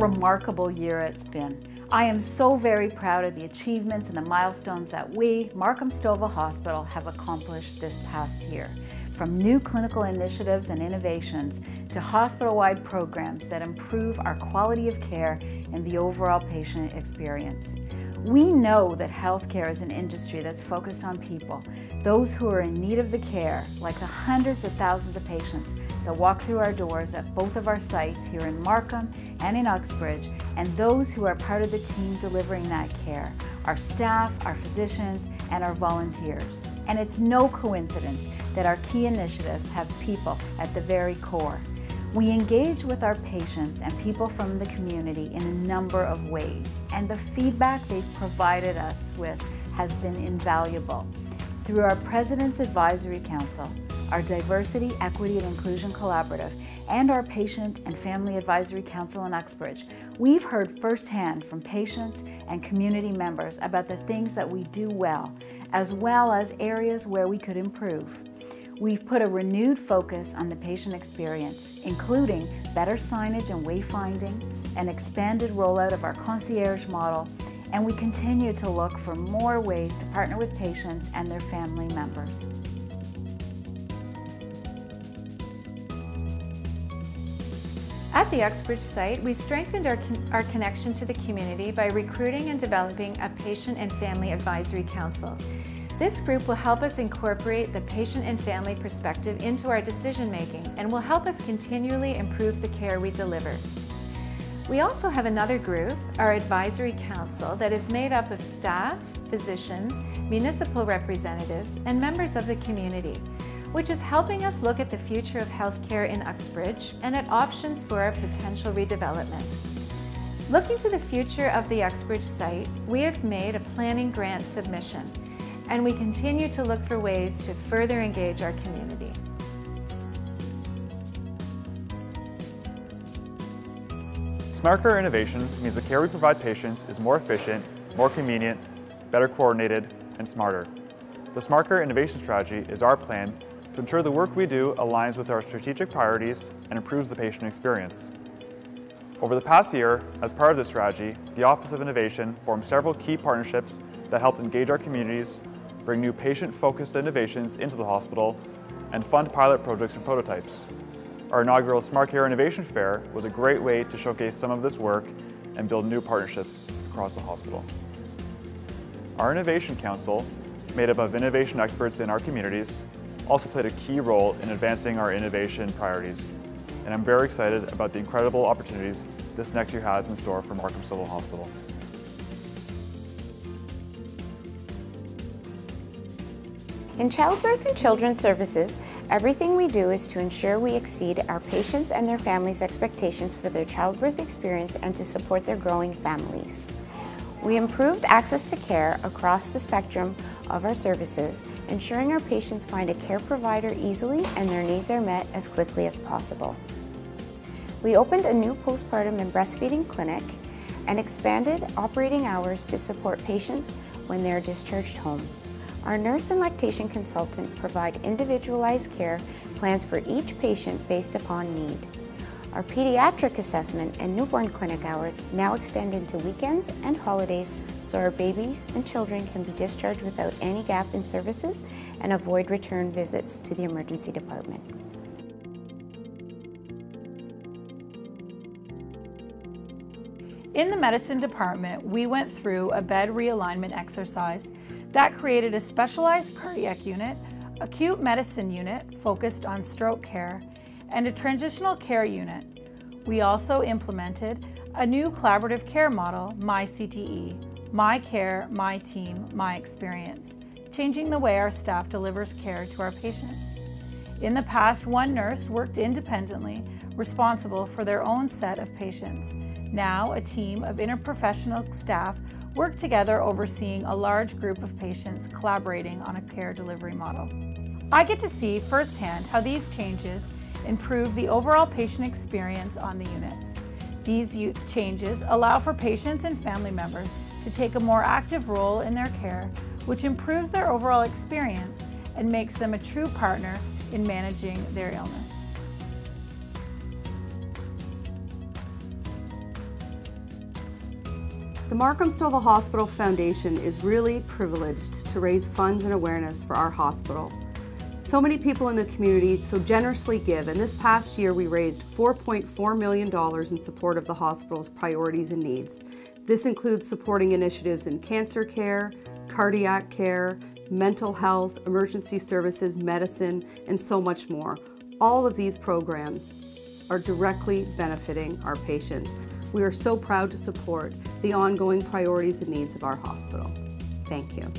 remarkable year it's been. I am so very proud of the achievements and the milestones that we, Markham Stouffville Hospital, have accomplished this past year. From new clinical initiatives and innovations to hospital-wide programs that improve our quality of care and the overall patient experience. We know that healthcare is an industry that's focused on people, those who are in need of the care, like the hundreds of thousands of patients that walk through our doors at both of our sites here in Markham and in Uxbridge, and those who are part of the team delivering that care, our staff, our physicians, and our volunteers. And it's no coincidence that our key initiatives have people at the very core. We engage with our patients and people from the community in a number of ways, and the feedback they've provided us with has been invaluable. Through our President's Advisory Council, our Diversity, Equity, and Inclusion Collaborative, and our Patient and Family Advisory Council in Uxbridge, we've heard firsthand from patients and community members about the things that we do well, as well as areas where we could improve. We've put a renewed focus on the patient experience, including better signage and wayfinding, an expanded rollout of our concierge model, and we continue to look for more ways to partner with patients and their family members. At the Uxbridge site, we strengthened our, our connection to the community by recruiting and developing a Patient and Family Advisory Council. This group will help us incorporate the patient and family perspective into our decision making and will help us continually improve the care we deliver. We also have another group, our Advisory Council, that is made up of staff, physicians, municipal representatives, and members of the community which is helping us look at the future of healthcare in Uxbridge and at options for our potential redevelopment. Looking to the future of the Uxbridge site, we have made a planning grant submission, and we continue to look for ways to further engage our community. Smart Care innovation means the care we provide patients is more efficient, more convenient, better coordinated, and smarter. The Smart Care innovation strategy is our plan to ensure the work we do aligns with our strategic priorities and improves the patient experience. Over the past year, as part of this strategy, the Office of Innovation formed several key partnerships that helped engage our communities, bring new patient-focused innovations into the hospital, and fund pilot projects and prototypes. Our inaugural Smart Care Innovation Fair was a great way to showcase some of this work and build new partnerships across the hospital. Our Innovation Council, made up of innovation experts in our communities, also played a key role in advancing our innovation priorities. And I'm very excited about the incredible opportunities this next year has in store for Markham Stouffville Hospital. In Childbirth and Children's Services, everything we do is to ensure we exceed our patients and their families' expectations for their childbirth experience and to support their growing families. We improved access to care across the spectrum of our services, ensuring our patients find a care provider easily and their needs are met as quickly as possible. We opened a new postpartum and breastfeeding clinic and expanded operating hours to support patients when they are discharged home. Our nurse and lactation consultant provide individualized care plans for each patient based upon need. Our pediatric assessment and newborn clinic hours now extend into weekends and holidays so our babies and children can be discharged without any gap in services and avoid return visits to the emergency department. In the medicine department, we went through a bed realignment exercise that created a specialized cardiac unit, acute medicine unit focused on stroke care, and a transitional care unit. We also implemented a new collaborative care model, MyCTE, My Care, My Team, My Experience, changing the way our staff delivers care to our patients. In the past, one nurse worked independently, responsible for their own set of patients. Now, a team of interprofessional staff work together overseeing a large group of patients collaborating on a care delivery model. I get to see firsthand how these changes improve the overall patient experience on the units. These changes allow for patients and family members to take a more active role in their care, which improves their overall experience and makes them a true partner in managing their illness. The Markham Stouffville Hospital Foundation is really privileged to raise funds and awareness for our hospital. So many people in the community so generously give, and this past year we raised $4.4 million in support of the hospital's priorities and needs. This includes supporting initiatives in cancer care, cardiac care, mental health, emergency services, medicine, and so much more. All of these programs are directly benefiting our patients. We are so proud to support the ongoing priorities and needs of our hospital. Thank you.